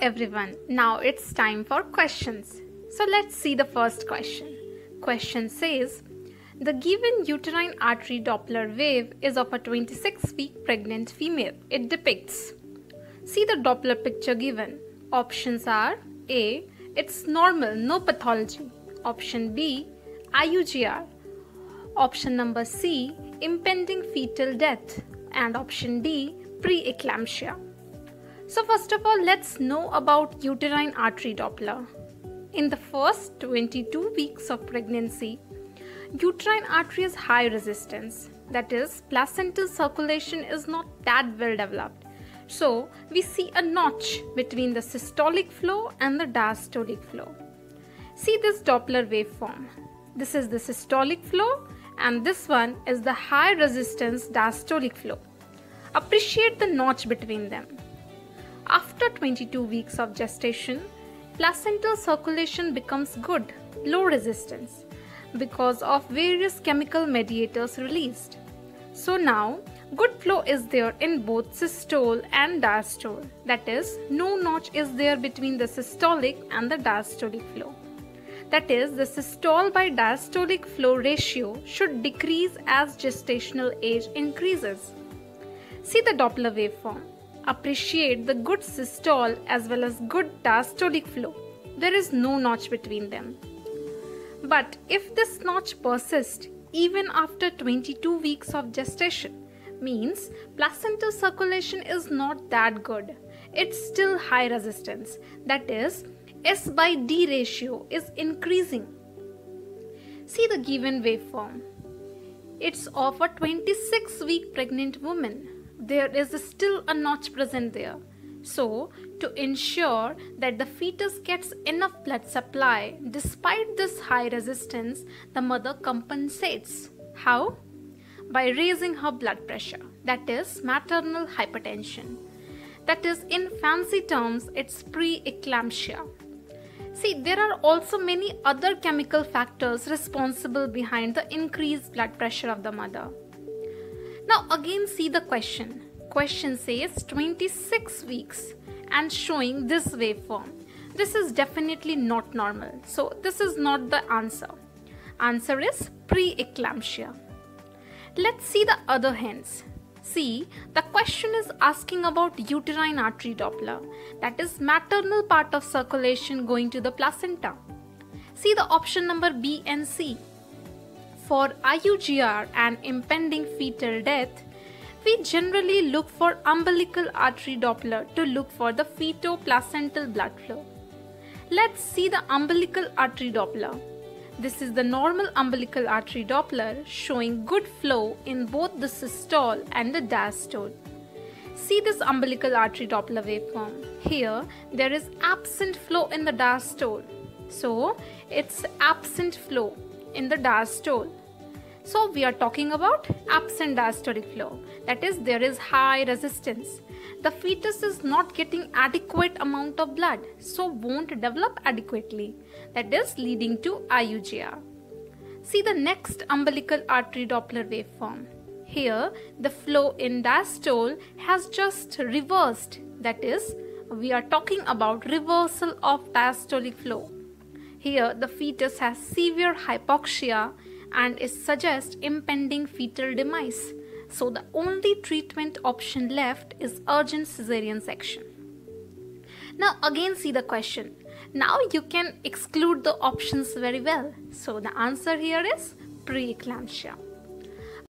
everyone. Now it's time for questions. So let's see the first question. Question says The given uterine artery Doppler wave is of a 26 week pregnant female. It depicts. See the Doppler picture given. Options are A. It's normal, no pathology. Option B. IUGR. Option number C. Impending fetal death. And option D. Preeclampsia. So, first of all, let's know about uterine artery Doppler. In the first 22 weeks of pregnancy, uterine artery has high resistance. That is, placental circulation is not that well developed. So, we see a notch between the systolic flow and the diastolic flow. See this Doppler waveform. This is the systolic flow, and this one is the high resistance diastolic flow. Appreciate the notch between them. After 22 weeks of gestation, placental circulation becomes good, low resistance, because of various chemical mediators released. So now, good flow is there in both systole and diastole. That is, no notch is there between the systolic and the diastolic flow. That is, the systole by diastolic flow ratio should decrease as gestational age increases. See the Doppler waveform appreciate the good systole as well as good diastolic flow. There is no notch between them. But if this notch persists even after 22 weeks of gestation, means placental circulation is not that good. It's still high resistance. That is, S by D ratio is increasing. See the given waveform. It's of a 26 week pregnant woman there is still a notch present there. So, to ensure that the fetus gets enough blood supply despite this high resistance, the mother compensates. How? By raising her blood pressure, that is, maternal hypertension. That is, in fancy terms, it's preeclampsia. See, there are also many other chemical factors responsible behind the increased blood pressure of the mother. Now again see the question. Question says 26 weeks and showing this waveform. This is definitely not normal. So this is not the answer. Answer is preeclampsia. Let's see the other hands. See, the question is asking about uterine artery Doppler, that is maternal part of circulation going to the placenta. See the option number B and C. For IUGR and impending fetal death, we generally look for umbilical artery Doppler to look for the feto-placental blood flow. Let's see the umbilical artery Doppler. This is the normal umbilical artery Doppler showing good flow in both the systole and the diastole. See this umbilical artery Doppler waveform. Here, there is absent flow in the diastole. So, it's absent flow in the diastole. So we are talking about absent diastolic flow. That is, there is high resistance. The fetus is not getting adequate amount of blood, so won't develop adequately. That is leading to IUGR. See the next umbilical artery Doppler waveform. Here, the flow in diastole has just reversed. That is, we are talking about reversal of diastolic flow. Here, the fetus has severe hypoxia and it suggests impending fetal demise. So the only treatment option left is urgent cesarean section. Now again see the question. Now you can exclude the options very well. So the answer here is preeclampsia.